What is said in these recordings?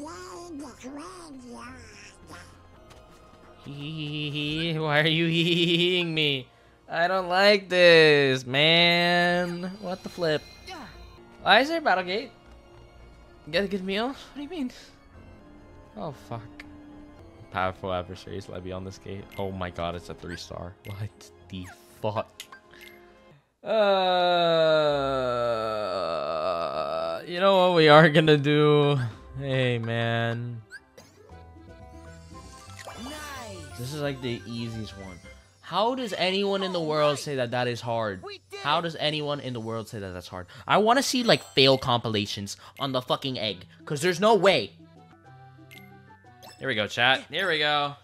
Why are you heeing me? I don't like this, man. What the flip? Why is there Battlegate? Get a good meal? What do you mean? Oh, fuck. Powerful adversaries let me on this gate. Oh my god, it's a three star. What the fuck? Uh, you know what we are gonna do? Hey, man. This is like the easiest one. How does anyone in the world say that that is hard? How does anyone in the world say that that's hard? I want to see like fail compilations on the fucking egg. Because there's no way. Here we go, chat. Here we go.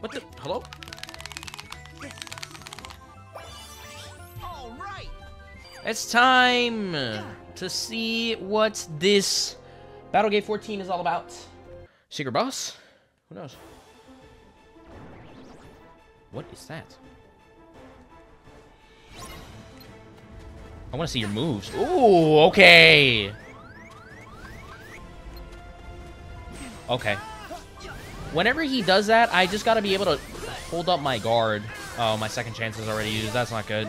What the? Hello? It's time to see what this Battlegate 14 is all about. Secret boss? Who knows? What is that? I want to see your moves. Ooh, okay. Okay. Whenever he does that, I just gotta be able to hold up my guard. Oh, my second chance is already used. That's not good.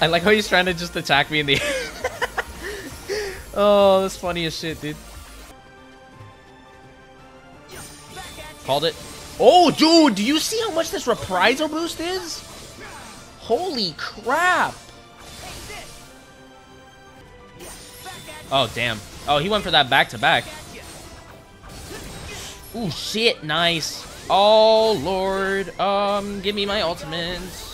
I like how he's trying to just attack me in the Oh, that's funny as shit, dude. Called it. Oh, dude, do you see how much this reprisal boost is? Holy crap. Oh, damn. Oh, he went for that back-to-back. -back. Ooh, shit, nice. Oh, Lord. Um, give me my ultimates.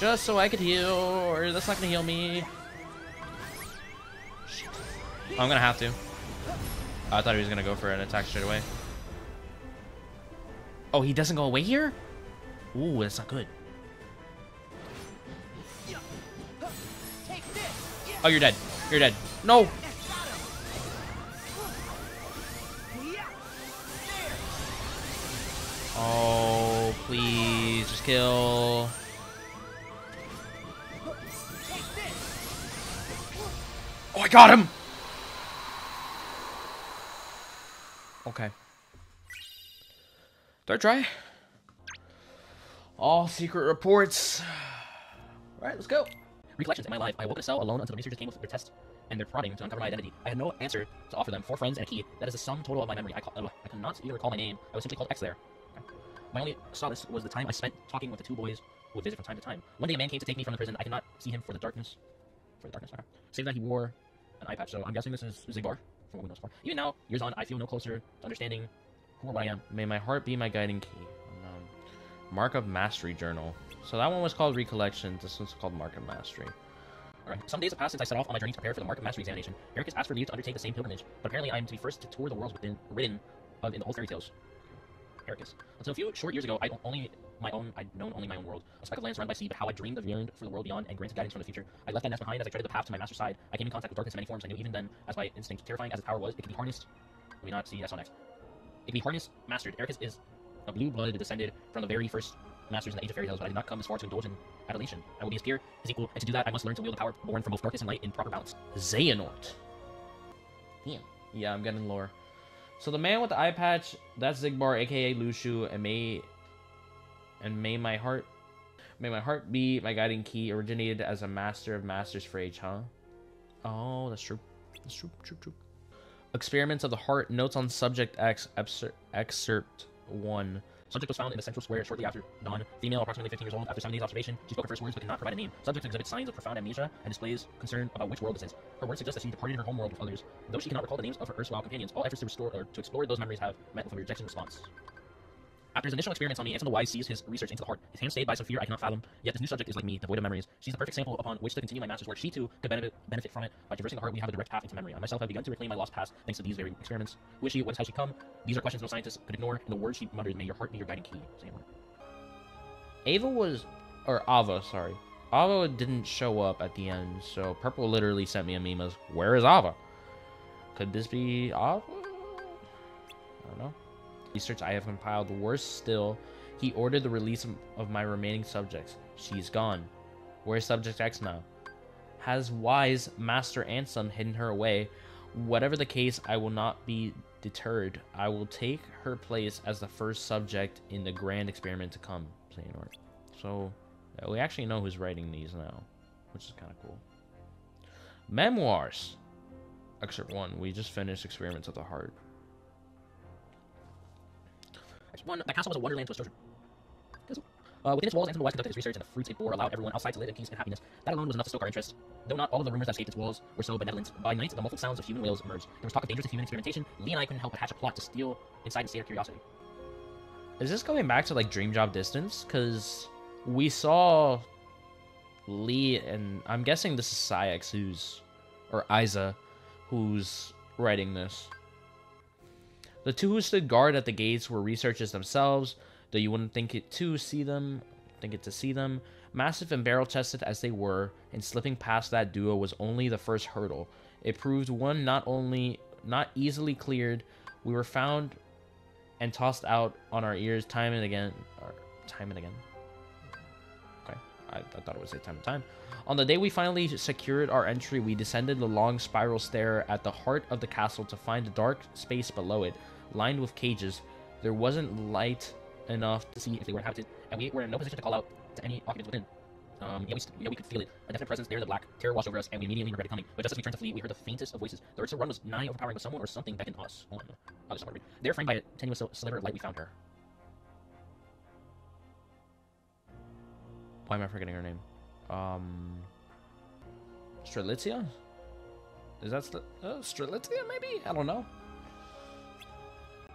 Just so I could heal, or that's not gonna heal me. I'm gonna have to. I thought he was gonna go for an attack straight away. Oh, he doesn't go away here? Ooh, that's not good. Oh, you're dead. You're dead. No! Oh, please, just kill. Got him! Okay. Third try. All secret reports. All right, let's go. Recollections in my life. I woke in a cell alone until the researchers came with their test and their prodding to uncover my identity. I had no answer to offer them. Four friends and a key. That is the sum total of my memory. I, call, uh, I cannot even recall my name. I was simply called X there. My only solace was the time I spent talking with the two boys who would visit from time to time. One day a man came to take me from the prison. I cannot see him for the darkness. For the darkness. Save that he wore an patch. So I'm guessing this is Xigbar from what we know so far. Even now, years on, I feel no closer to understanding who or what I am. May my heart be my guiding key. Um, Mark of Mastery Journal. So that one was called Recollections. This one's called Mark of Mastery. Alright, some days have passed since I set off on my journey to prepare for the Mark of Mastery examination. Eric has asked for me to undertake the same pilgrimage, but apparently I am to be first to tour the worlds within written of in the old fairy tales. Eraqus. Until a few short years ago, I only my own I'd known only my own world. A speck of land surrounded by sea, but how I dreamed of yearned for the world beyond and granted guidance from the future. I left that nest behind as I treaded the path to my master's side. I came in contact with darkness in many forms. I knew even then, as my instinct, terrifying as its power was, it could be harnessed. Let me not see, I saw next. It could be harnessed, mastered. Eraqus is a blue-blooded descended from the very first masters in the Age of Fairy Tales, but I did not come as far to indulge in adulation. I will be his peer, his equal, and to do that, I must learn to wield the power born from both darkness and light in proper balance. Xehanort. Damn. Yeah, I'm getting lore. So the man with the eye patch, that's Xigbar, aka Luxu, and may and may my heart may my heart be my guiding key, originated as a master of masters for H, huh? Oh, that's true. That's true, true, true. Experiments of the heart, notes on subject X, excerpt, excerpt 1. Subject was found in the central square shortly after dawn. Female, approximately 15 years old. After seven days observation, she spoke her first words but cannot provide a name. Subject exhibits signs of profound amnesia and displays concern about which world this is. Her words suggest that she departed her home world with others. Though she cannot recall the names of her erstwhile companions, all efforts to restore or to explore those memories have met with a rejection response. After his initial experiments on me, Ansem the Wise sees his research into the heart. His hand stayed by some fear I cannot fathom, yet this new subject is like me, devoid of memories. She's the perfect sample upon which to continue my master's work. She too could benefit, benefit from it. By traversing the heart, we have a direct path into memory. I myself have begun to reclaim my lost past thanks to these very experiments. Who is she? Whence has she come? These are questions no scientist could ignore, and the words she muttered, may your heart be your guiding key. Ava was, or Ava, sorry. Ava didn't show up at the end, so Purple literally sent me a meme as, where is Ava? Could this be Ava? I don't know. Research I have compiled. Worse still, he ordered the release of my remaining subjects. She's gone. Where's Subject X now? has wise Master Ansem hidden her away? Whatever the case, I will not be deterred. I will take her place as the first subject in the grand experiment to come. So, uh, we actually know who's writing these now, which is kind of cool. Memoirs. Excerpt 1. We just finished Experiments of the Heart. One, that castle was a wonderland to a Trojan. Uh, within its walls, Ansem the Wise conducted his research, and the fruits it bore allowed everyone outside to live in peace and happiness. That alone was enough to stoke our interest. Though not all of the rumors that escaped its walls were so benevolent, by night the muffled sounds of human wails emerged. There was talk of dangers human experimentation. Lea and I couldn't help but hatch a plot to steal inside and sate our curiosity. Is this going back to like Dream Drop Distance? Because we saw Lea, and I'm guessing this is Saïx who's, or Isa, who's writing this. The two who stood guard at the gates were researchers themselves, though you wouldn't think it to see them, think it to see them. Massive and barrel-chested as they were, and slipping past that duo was only the first hurdle. It proved one not only not easily cleared. We were found and tossed out on our ears time and again. Time and again. Okay, I, I thought it was say time and time. On the day we finally secured our entry, we descended the long spiral stair at the heart of the castle to find a dark space below it, lined with cages. There wasn't light enough to see if they were inhabited, and we were in no position to call out to any occupants within. Um, yeah, we, yeah, we could feel it. A definite presence there in the black. Terror washed over us, and we immediately regretted coming. But just as we turned to flee, we heard the faintest of voices. The urge to run was nigh overpowering, but someone or something beckoned us on. Oh, someone There, framed by a tenuous sliver of light, we found her. Why am I forgetting her name? Um, Strelitzia? Is that Str- uh, Strelitzia? Maybe I don't know.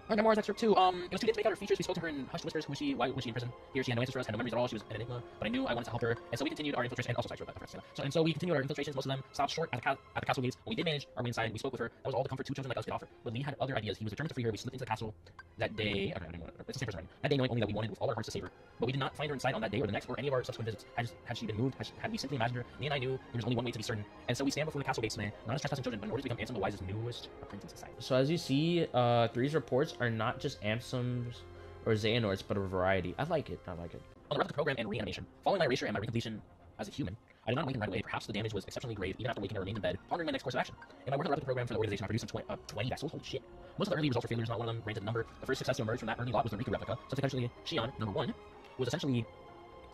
Our memoirs excerpt two. Um, it was too late to make out her features. We spoke to her in hushed whispers. Who was she? Why was she in prison? Here, she had no answers for us. Had no memories at all. She was an enigma. But I knew I wanted to help her, and so we continued our infiltration. And also, sorry, I forgot to say that. So, and so we continued our infiltrations. Most of them stopped short at the, at the castle gates. When we did manage our way inside, we spoke with her. That was all the comfort two children like us could offer. But Lea had other ideas. He was determined to free her. We slipped into the castle that day. Okay, it's the same person. That day, knowing only that we wanted with all our hearts to save her. But we did not find her inside on that day or the next or any of our subsequent visits. Had, had she been moved? Had, she, had we simply imagined her? Lea and I knew there was only one way to be certain. And so we stand before the castle gates today, not as trespassing children, but in order to become Ansem the Wise's newest apprentices Isa. So as you see, uh, Three's reports are not just Ansem's or Xehanort's, but a variety. I like it. I like it. On the replica program and reanimation, following my erasure and my recompletion as a human, I did not awaken right away. Perhaps the damage was exceptionally grave. Even after waking, I remained in bed, pondering my next course of action. In my work on the replica program for the organization, I produced some 20, uh, 20 vessels. Holy shit. Most of the early results were failures, not one of them granted a number. The first success to emerge from that early lot was the Riku replica. Essentially, Xion, number one, was essentially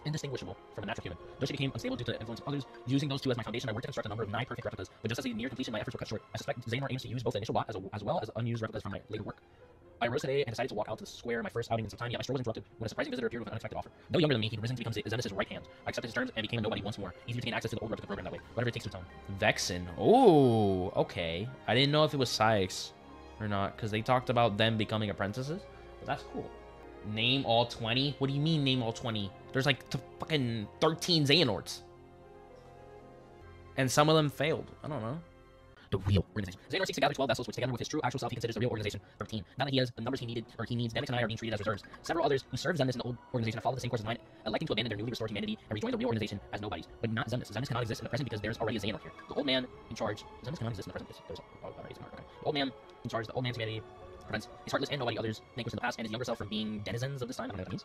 indistinguishable from a natural human. Though she became unstable due to the influence of others, using those two as my foundation, I worked to construct a number of nigh perfect replicas. But just as the near completion, my efforts were cut short. I suspect Xehanort aims to use both the initial bot as, a, as well as unused replicas from my later work. I rose today and decided to walk out to the square, my first outing in some time, yet my stroll was interrupted when a surprising visitor appeared with an unexpected offer. No younger than me, he'd risen to become Xemnas's right hand. I accepted his terms and became a nobody once more, easy to gain access to the old replica program that way, whatever it takes to own. Vexen. Oh, okay. I didn't know if it was Saïx or not, because they talked about them becoming apprentices. But that's cool. Name all 20? What do you mean name all 20? There's like fucking 13 Xehanorts. And some of them failed. I don't know. The real organization. Xehanort seeks to gather 12 vessels, which together with his true actual self he considers the real organization. 13. Now that he has the numbers he needed, or he needs, Demyx and I are being treated as reserves. Several others who served Xemnas in the old organization have followed the same course as mine, electing to abandon their newly restored humanity and rejoin the real organization as nobodies. But not Xemnas. Xemnas cannot exist in the present because there's already a Xehanort here. The old man in charge. Xemnas cannot exist in the present because there's already a Xehanort. Okay. The old man in charge, the old man's humanity prevents his heartless and nobody others vanquished in the past and his younger self from being denizens of this time. I don't know what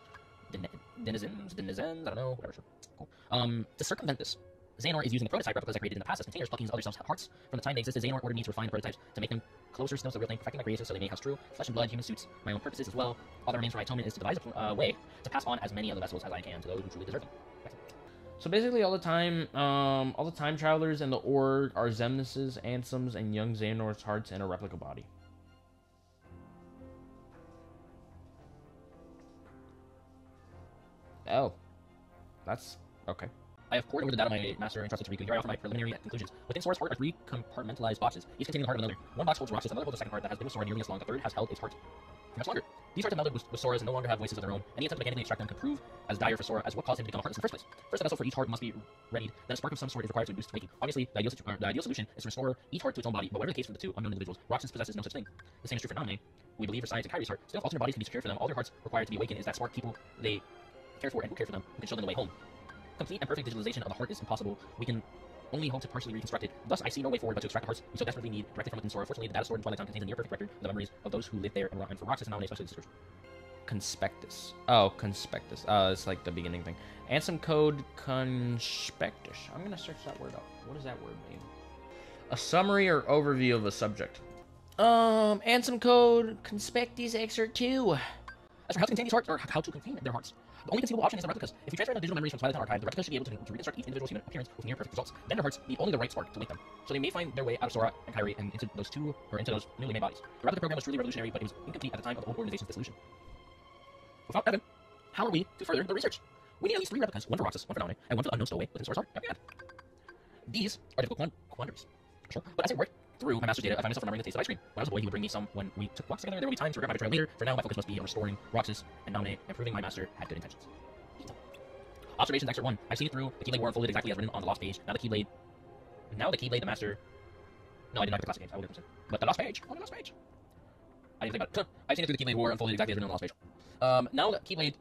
that means. Den- denizens, denizens, I don't know, whatever. Sure. Cool. Um, to circumvent this, Xehanort is using the prototype replicas I created in the past as containers, plucking other selves hearts. From the time they existed, Xehanort ordered me to refine the prototypes to make them closer to the real thing, perfecting my creations so they may house true flesh and blood, human suits, my own purposes as well. All that remains for my atonement is to devise a uh, way to pass on as many other vessels as I can to those who truly deserve them. So basically, all the time, um, all the time travelers in the org are Xemnas's, Ansem's, and young Xehanort's hearts in a replica body. Oh, that's okay. I have poured over the data my master entrusted to Riku. Here I offer my preliminary conclusions. Within Sora's heart are three compartmentalized boxes, each containing the heart of another. One box holds Roxas, another holds a second heart that has been with Sora nearly as long. The third has held its heart much longer. These hearts have melded with, with Sora's and no longer have voices of their own. Any attempt to mechanically extract them could prove as dire for Sora as what caused him to become a heartless in the first place. First, a vessel for each heart must be readied. Then a spark of some sort is required to boost waking. Obviously, the ideal, the ideal solution is to restore each heart to its own body, but whatever the case for the two unknown individuals, Roxas possesses no such thing. The same is true for Naminé. We believe for Science and Kairi's heart. Still, alternate bodies can be secured for them, all their hearts required to be awakened is that smart people they care for and who care for them who can show them the way home. Complete and perfect digitalization of the heart is impossible. We can only hope to partially reconstruct it. Thus, I see no way forward but to extract the hearts we so desperately need directly from within Sora. Fortunately, the data stored in Twilight Town contains a near perfect record of the memories of those who lived there, and, and for Roxas and Naminé especially the conspectus. Oh, conspectus. Oh, it's like the beginning thing. Ansem code conspectus. I'm gonna search that word up. What does that word mean? A summary or overview of a subject. Um, Ansem code conspectus excerpt two. As for how to contain these hearts, or how to contain their hearts, the only conceivable option is the replicas. If you transfer the digital memories from Twilight Town Archive, the replicas should be able to, to reconstruct each individual's human appearance with near perfect results. Then their hearts need only the right spark to link them. So they may find their way out of Sora and Kairi and into those two, or into those newly made bodies. The replica program was truly revolutionary, but it was incomplete at the time of the old organization's dissolution. Without Even, how are we to further the research? We need at least three replicas, one for Roxas, one for Naminé, and one for the unknown stowaway within Sora's heart. These are difficult quand- quandaries. Sure. But as I work through my master's data, I find myself remembering the taste of ice cream. When I was a boy, he would bring me some when we took walks together. There will be times to regret my betrayal later. For now, my focus must be on restoring Roxas and Naminé and proving my master had good intentions. Observations Excerpt 1. I've seen it through. The Keyblade war unfolded exactly as written on the Lost page. Now the Keyblade... Now the Keyblade, the Master... No, I didn't have the classic games. I have said But the Lost page. Oh, the Lost page. I didn't think about it. I've seen it through the Keyblade war unfolded exactly as written on the Lost page. Um, now the Keyblade,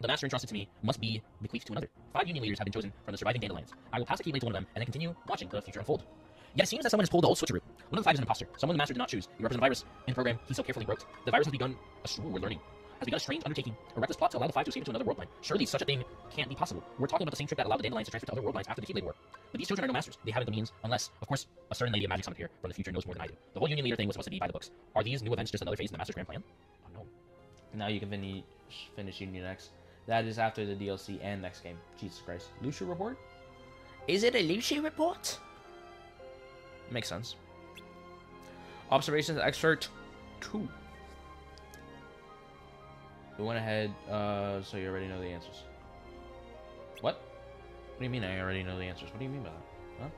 the Master entrusted to me, must be bequeathed to another. Five Union leaders have been chosen from the surviving Dandelions. I will pass the Keyblade to one of them and then continue watching the future unfold. Yet it seems that someone has pulled the old switcheroo. One of the five is an imposter. Someone the Master did not choose. You represent a virus in a program he so carefully wrote. The virus has begun a ooh, we're learning. Has begun a strange undertaking, a reckless plot to allow the five to escape into another world line. Surely such a thing can't be possible. We're talking about the same trip that allowed the Dandelions to transfer to other world lines after the Keyblade War. But these children are no masters. They haven't the means, unless, of course, a certain lady of magic summoned here from the future knows more than I do. The whole Union leader thing was supposed to be by the books. Are these new events just another phase in the Master's grand plan? Oh no. Now you can finish finish Union X. That is after the DLC and next game. Jesus Christ. Lucia report? Is it a Lucia report? Makes sense. Observations excerpt two. We went ahead, uh, so you already know the answers. What? What do you mean I already know the answers? What do you mean by that? Huh?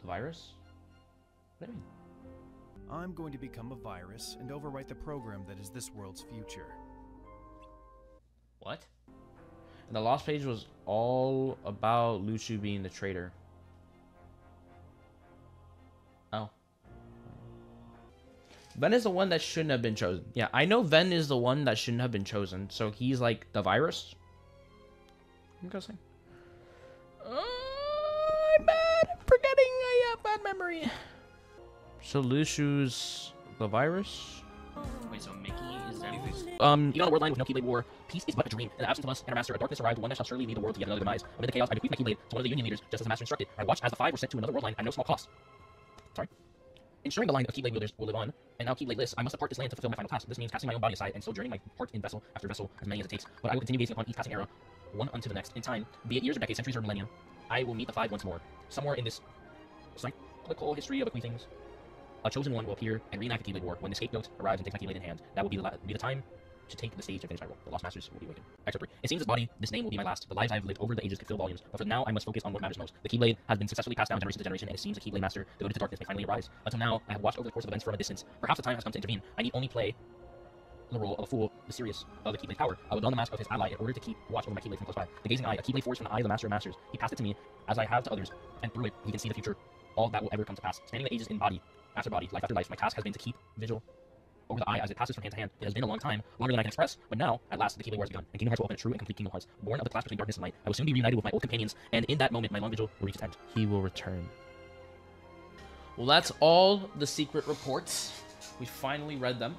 The virus? What do you mean? I'm going to become a virus and overwrite the program that is this world's future. What? And the last page was all about Lucio being the traitor. Ven is the one that shouldn't have been chosen. Yeah, I know Ven is the one that shouldn't have been chosen. So he's like the virus. I'm guessing. Uh, I'm bad. I'm forgetting. I have bad memory. So Lucio's the virus. Wait, so Mickey is that? Um, Even on a world line with no Keyblade War, peace is but a dream. In the absence of us and our master, a darkness arrived, one that shall surely lead the world to yet another demise. Amid the chaos, I bequeath my Keyblade to one of the Union leaders, just as the master instructed. I watched as the five were sent to another world line at no small cost. Sorry. Ensuring the line of Keyblade wielders will live on, and now Keyblade lists, I must depart this land to fulfill my final task. This means casting my own body aside and sojourning my part in vessel after vessel, as many as it takes. But I will continue gazing upon each passing era, one unto the next. In time, be it years or decades, centuries or millennia, I will meet the five once more. Somewhere in this cyclical history of bequeathings, a chosen one will appear and reunite the Keyblade War. When the scapegoat arrives and takes my Keyblade in hand, that will be the, be the time to take the stage and finish my role. The Lost Masters will be awakened. Excerpt 3. It seems this body, this name will be my last. The lives I have lived over the ages could fill volumes, but for now I must focus on what matters most. The Keyblade has been successfully passed down generation to generation, and it seems the Keyblade Master devoted to darkness may finally arise. Until now, I have watched over the course of events from a distance. Perhaps the time has come to intervene. I need only play the role of a fool, the serious of the Keyblade power. I will don the mask of his ally in order to keep watch over my Keyblade from close by. The gazing eye, a Keyblade force from the eye of the Master of Masters. He passed it to me, as I have to others, and through it he can see the future, all that will ever come to pass. Spanning the ages in body, after body, life after life, my task has been to keep vigil over the eye as it passes from hand to hand. It has been a long time, longer than I can express, but now, at last, the Keyblade War has begun, and Kingdom Hearts will open a true and complete Kingdom Hearts, born of the clash between darkness and light. I will soon be reunited with my old companions, and in that moment, my long vigil will reach its end. he will return. Well, that's all the secret reports. We finally read them.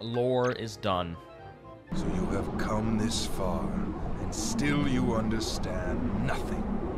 Lore is done. So you have come this far, and still you understand nothing.